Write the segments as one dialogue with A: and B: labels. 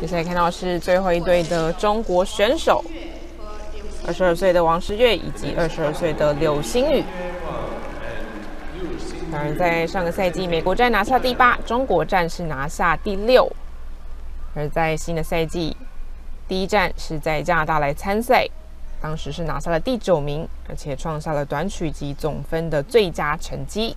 A: 接下来看到是最后一队的中国选手，二十二岁的王诗玥以及二十二岁的柳星宇。当然，在上个赛季美国站拿下第八，中国站是拿下第六。而在新的赛季，第一站是在加拿大来参赛，当时是拿下了第九名，而且创下了短曲及总分的最佳成绩。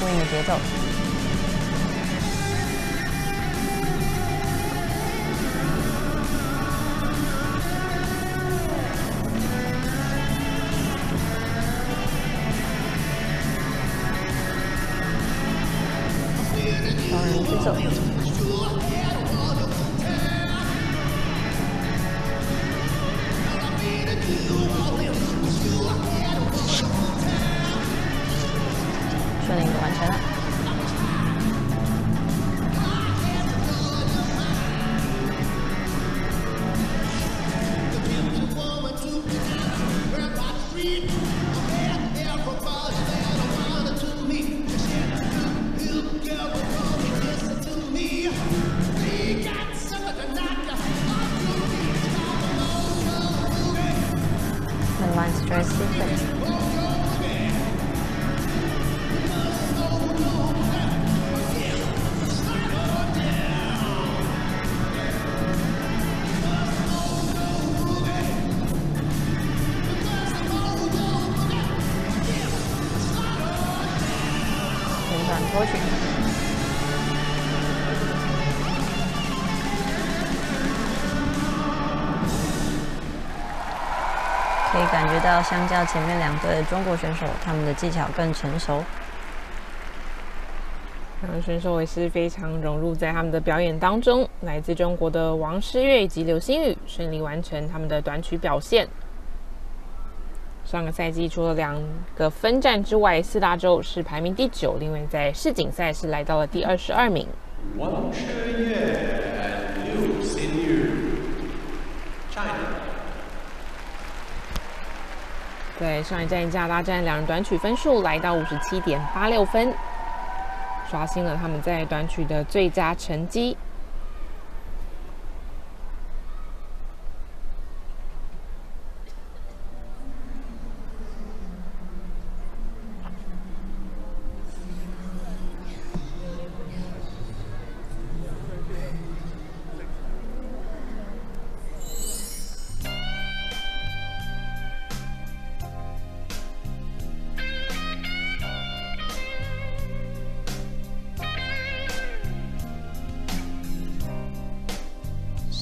B: 进入 swing 的节奏。双人节奏。and monstrous secrets. Unfortunately. 感觉到，相较前面两队的中国选手，他们的技巧更成熟。
A: 两位选手也是非常融入在他们的表演当中。来自中国的王诗玥以及刘星宇顺利完成他们的短曲表现。上个赛季除了两个分站之外，四大洲是排名第九，另外在世锦赛是来到了第二十二名。
C: 王诗玥 and Liu Xinyu, China.
A: 对上一站加拿大站，两人短曲分数来到五十七点八六分，刷新了他们在短曲的最佳成绩。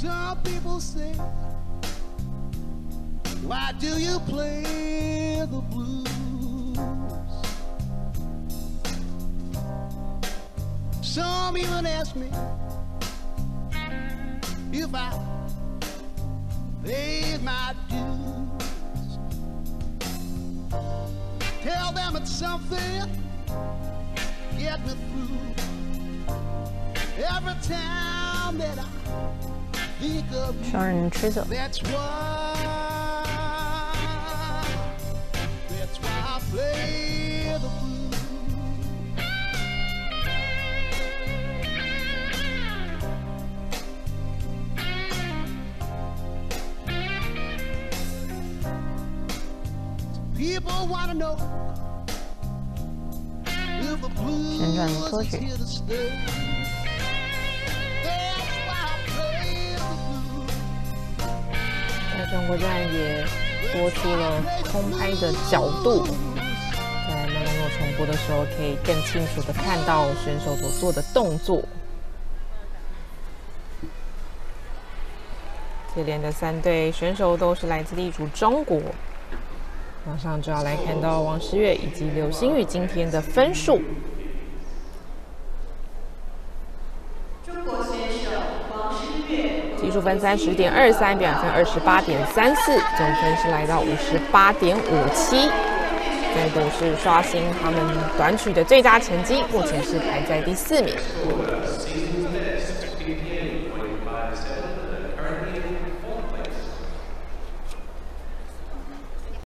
D: Some people say, Why do you play the blues? Some even ask me,
B: if I paid my dues. Tell them it's something get me through. Every time that I
D: Sharn Trizzle.
B: That's why, that's why I play the. People wanna know if the blues is here to stay.
A: 中国站也播出了空拍的角度，在麦当诺重播的时候，可以更清楚的看到选手所做的动作。接连的三队选手都是来自地主中国，马上就要来看到王诗玥以及刘星宇今天的分数。分三十点二三，表演分二十八点三四，总分是来到五十八点五七，再度是刷新他们短曲的最佳成绩，目前是排在第四名。